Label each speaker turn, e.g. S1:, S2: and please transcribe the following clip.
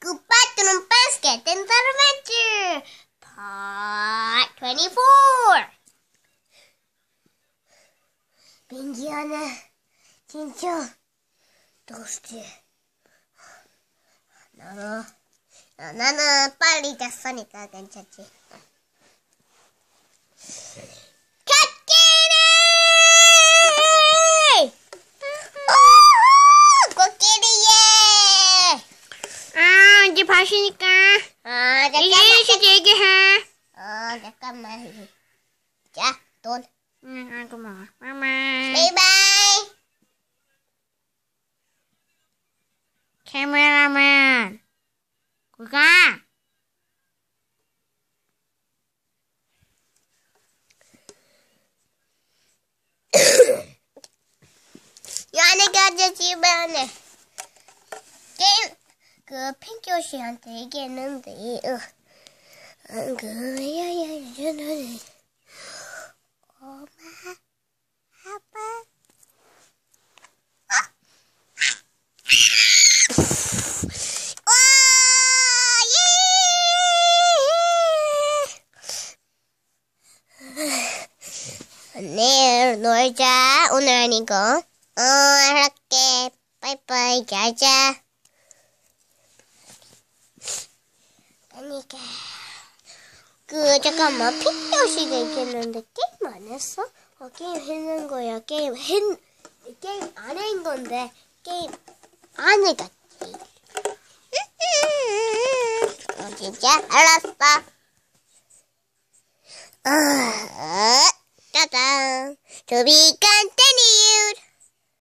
S1: Goodbye to basket and adventure. Part 24. 민기야는 진짜 도스지. 나는 아, 나는 빨리 잤으니까 괜찮지.
S2: 아, 이제 밭이니까.
S1: 아,
S2: 이제
S1: 잠깐만.
S2: 시 얘기해.
S1: 어, 잠깐만. 자, 돈.
S2: 응, 아이고, 뭐. 마마.
S1: 바이바이.
S2: 카메라맨. 그가.
S1: 연애가 저 집에 안에 게임 그 핑ky 씨한테 얘기했는데 어, 어, 그 야야 저는 엄마 아빠 아! 와, 예! 내일 놀자. 오늘 아니고. 어, 알았게. 빠이빠이. 자자. 그러니까. 그, 잠깐만. 핑크씨가 있겠는데 게임 안 했어? 어, 게임 했는 거야. 게임 했, 게임 안 한 건데. 게임 안 해갔지. 어, 진짜? 알았어. 아, 짜잔. 조비간대